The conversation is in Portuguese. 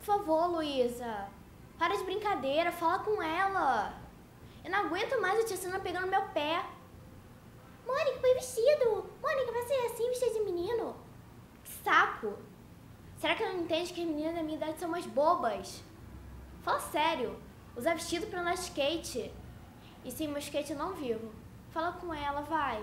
Por favor, Luísa. Para de brincadeira, fala com ela. Eu não aguento mais a tia Sandra pegando meu pé. Mônica, põe vestido. Mônica, vai ser assim, vestido de menino. Que saco. Será que ela não entende que as meninas da minha idade são umas bobas? Fala sério. Usar vestido pra andar de skate. E sem meu skate eu não vivo. Fala com ela, vai.